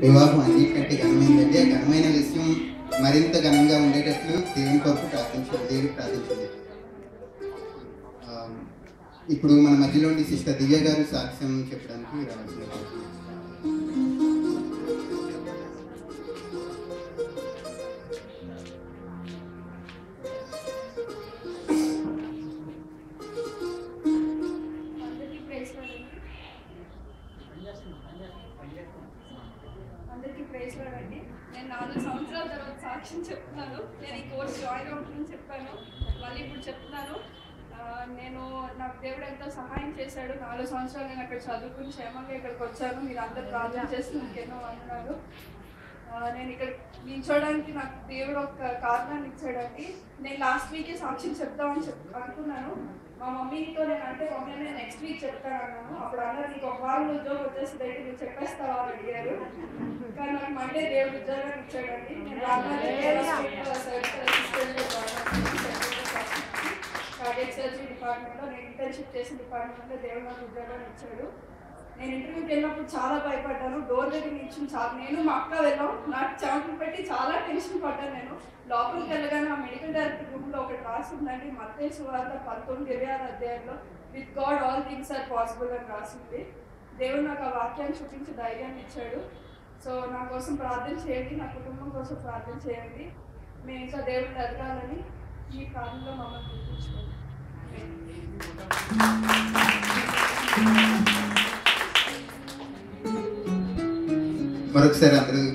వివాహం అన్నిటికంటే ఘనమైనదండి ఆ ఘనమైన విషయం మరింత ఘనంగా ఉండేటట్లు దేవుని కొరకు ప్రార్థించాలి దేవుని ప్రార్థించింది ఇప్పుడు మన మధ్యలో ఉండి సిస్టర్ దివ్య గారు సాక్ష్యం చెప్పడానికి రావాల్సింది ప్రైజ్ అండి నేను నాలుగు సంవత్సరాల తర్వాత సాక్ష్యం చెప్తున్నాను. నేను ఈ కోర్స్ జాయిన్ అవుతుందని చెప్పాను. మళ్ళీ ఇప్పుడు చెప్తున్నాను నేను నాకు దేవుడు ఎంతో సహాయం చేశాడు. నాలుగు సంవత్సరాలు నేను అక్కడ చదువుకుని క్షేమంగా ఇక్కడికి వచ్చాను. మీరు అందరు ప్రార్థన చేసి నాకు అన్నారు నేను ఇక్కడ నిల్చోడానికి నాకు దేవుడు ఒక కారణాన్ని ఇచ్చాడండి. నేను లాస్ట్ వీకే సాక్ష్యం చెప్తామని చెప్ అనుకున్నాను. మా మమ్మీతో నేను అంటే మమ్మీ నేను నెక్స్ట్ వీక్ చెప్తాను అన్నాను. అప్పుడు అన్నారు నీకు ఒక వారం ఉద్యోగం వచ్చేసి అయితే నువ్వు చెప్పేస్తావా అని అడిగారు. కానీ నాకు మండే దేవుడు ఉద్యోగాన్ని ఇచ్చాడండి. నేను కార్డియక్ సర్జరీ డిపార్ట్మెంట్లో నేను ఇంటర్న్షిప్ చేసిన డిపార్ట్మెంట్లో దేవుడు నాకు ఉద్యోగాన్ని ఇచ్చాడు. నేను ఇంటర్వ్యూకి వెళ్ళినప్పుడు చాలా భయపడ్డాను. డోర్ దగ్గర నిల్చుని చాలా నేను మా అక్క వెళ్ళాం. నాకు చెమటలు పెట్టి చాలా టెన్షన్ పడ్డాను నేను. లోపలికి వెళ్ళగానే ఆ మెడికల్ డైరెక్టర్ రూమ్లో ఒకటి రాసి ఉందండి. మత్తయి సువార్త పంతొమ్మిది ఇరవై ఆరు అధ్యాయంలో with God all things are possible అని రాసింది దేవుడు నాకు ఆ వాక్యాన్ని చూపించి ధైర్యాన్ని ఇచ్చాడు. సో నా కోసం ప్రార్థన చేయండి. నా కుటుంబం కోసం ప్రార్థన చేయండి. మేము ఇంకా దేవుడిని ఎదగాలని ఈ ప్రార్థనలో మమ్మల్ని గుర్తుంచుకోండి మరొకసారి అందరూ